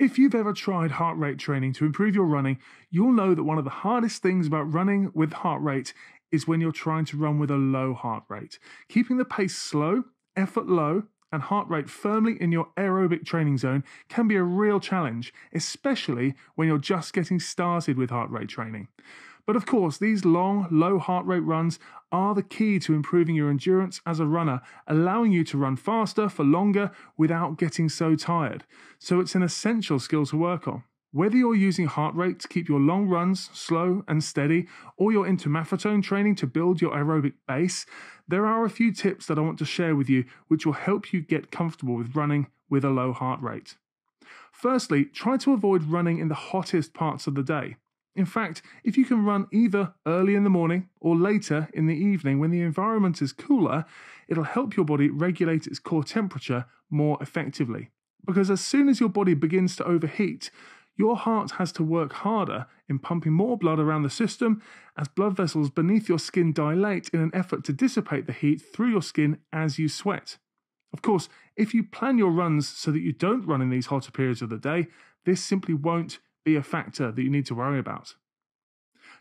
If you've ever tried heart rate training to improve your running, you'll know that one of the hardest things about running with heart rate is when you're trying to run with a low heart rate. Keeping the pace slow, effort low, and heart rate firmly in your aerobic training zone can be a real challenge, especially when you're just getting started with heart rate training. But of course, these long, low heart rate runs are the key to improving your endurance as a runner, allowing you to run faster for longer without getting so tired. So it's an essential skill to work on. Whether you're using heart rate to keep your long runs slow and steady, or you're into maffetone training to build your aerobic base, there are a few tips that I want to share with you which will help you get comfortable with running with a low heart rate. Firstly, try to avoid running in the hottest parts of the day. In fact, if you can run either early in the morning or later in the evening when the environment is cooler, it'll help your body regulate its core temperature more effectively. Because as soon as your body begins to overheat, your heart has to work harder in pumping more blood around the system as blood vessels beneath your skin dilate in an effort to dissipate the heat through your skin as you sweat. Of course, if you plan your runs so that you don't run in these hotter periods of the day, this simply won't be a factor that you need to worry about.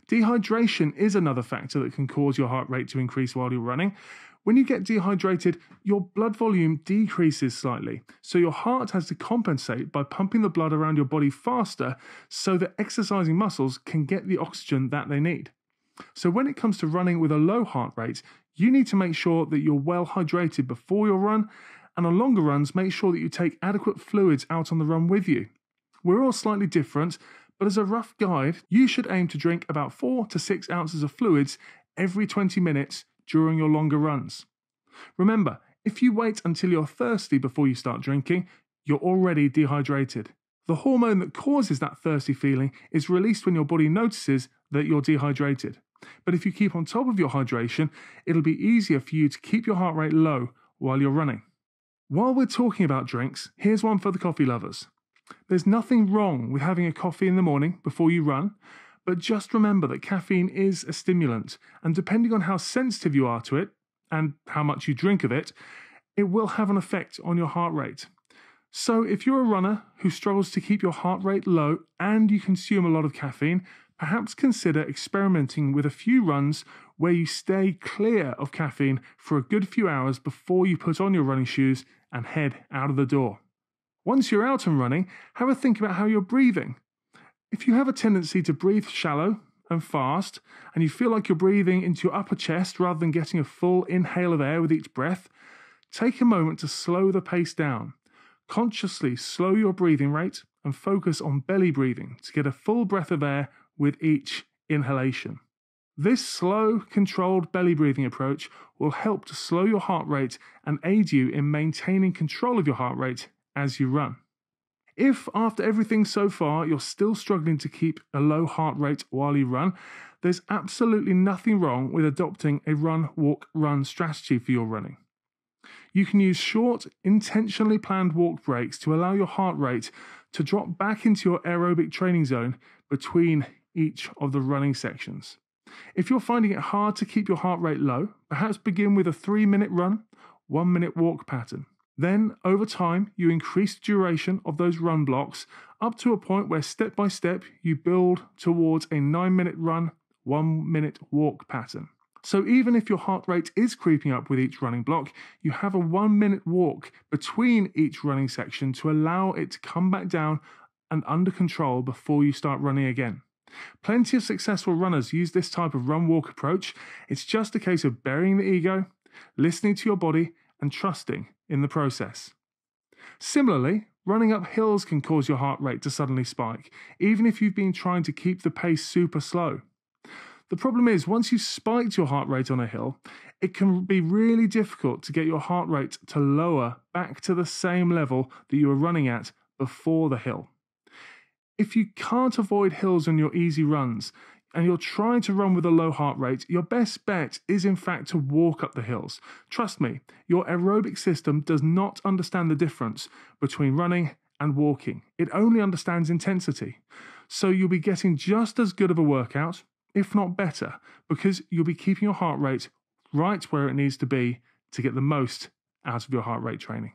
Dehydration is another factor that can cause your heart rate to increase while you're running. When you get dehydrated, your blood volume decreases slightly, so your heart has to compensate by pumping the blood around your body faster so that exercising muscles can get the oxygen that they need. So, when it comes to running with a low heart rate, you need to make sure that you're well hydrated before your run, and on longer runs, make sure that you take adequate fluids out on the run with you. We're all slightly different, but as a rough guide, you should aim to drink about 4 to 6 ounces of fluids every 20 minutes during your longer runs. Remember, if you wait until you're thirsty before you start drinking, you're already dehydrated. The hormone that causes that thirsty feeling is released when your body notices that you're dehydrated. But if you keep on top of your hydration, it'll be easier for you to keep your heart rate low while you're running. While we're talking about drinks, here's one for the coffee lovers. There's nothing wrong with having a coffee in the morning before you run, but just remember that caffeine is a stimulant, and depending on how sensitive you are to it and how much you drink of it, it will have an effect on your heart rate. So, if you're a runner who struggles to keep your heart rate low and you consume a lot of caffeine, perhaps consider experimenting with a few runs where you stay clear of caffeine for a good few hours before you put on your running shoes and head out of the door. Once you're out and running, have a think about how you're breathing. If you have a tendency to breathe shallow and fast, and you feel like you're breathing into your upper chest rather than getting a full inhale of air with each breath, take a moment to slow the pace down. Consciously slow your breathing rate and focus on belly breathing to get a full breath of air with each inhalation. This slow, controlled belly breathing approach will help to slow your heart rate and aid you in maintaining control of your heart rate as you run. If after everything so far you're still struggling to keep a low heart rate while you run, there's absolutely nothing wrong with adopting a run, walk, run strategy for your running. You can use short, intentionally planned walk breaks to allow your heart rate to drop back into your aerobic training zone between each of the running sections. If you're finding it hard to keep your heart rate low, perhaps begin with a three minute run, one minute walk pattern. Then, over time, you increase the duration of those run blocks up to a point where step by step you build towards a 9 minute run, 1 minute walk pattern. So, even if your heart rate is creeping up with each running block, you have a 1 minute walk between each running section to allow it to come back down and under control before you start running again. Plenty of successful runners use this type of run walk approach. It's just a case of burying the ego, listening to your body, and trusting in the process. Similarly, running up hills can cause your heart rate to suddenly spike, even if you've been trying to keep the pace super slow. The problem is, once you've spiked your heart rate on a hill, it can be really difficult to get your heart rate to lower back to the same level that you were running at before the hill. If you can't avoid hills on your easy runs, and you're trying to run with a low heart rate, your best bet is in fact to walk up the hills. Trust me, your aerobic system does not understand the difference between running and walking, it only understands intensity. So you'll be getting just as good of a workout, if not better, because you'll be keeping your heart rate right where it needs to be to get the most out of your heart rate training.